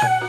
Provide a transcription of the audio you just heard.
Bye.